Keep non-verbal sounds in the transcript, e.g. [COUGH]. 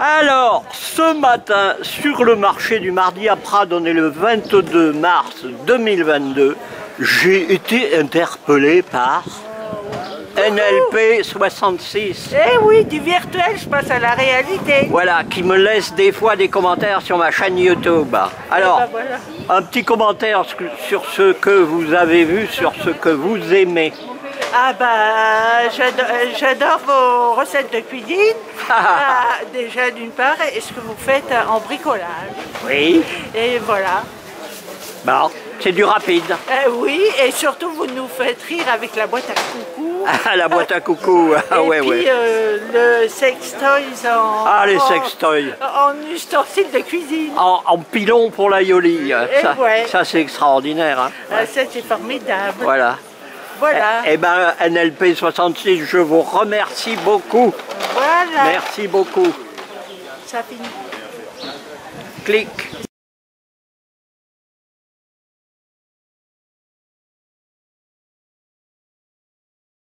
Alors, ce matin, sur le marché du mardi à Prades, on est le 22 mars 2022, j'ai été interpellé par NLP 66. Eh oui, du virtuel, je passe à la réalité. Voilà, qui me laisse des fois des commentaires sur ma chaîne YouTube. Alors, ben voilà. un petit commentaire sur ce que vous avez vu, sur ce que vous aimez. Ah bah, j'ado- euh, j'adore vos recettes de cuisine. Ah, déjà d'une part, et ce que vous faites en bricolage. Oui, Et voilà. bon, c'est du rapide. Euh, oui, et surtout vous nous faites rire avec la boîte à coucou. Ah, la boîte à coucou, [LAUGHS] ah et ouais, puis ouais. euh, le sextoys en, Ah, les en- sextoys. en ustensile de cuisine. En, en pilon pour la Yoli. Ça, ouais. ça, c'est extraordinaire. hein. Ah, ça c'est formidable. Voilà. Voilà. Eh ben, NLP 66, je vous remercie beaucoup. voilà. Merci beaucoup. Ça finit. Clic.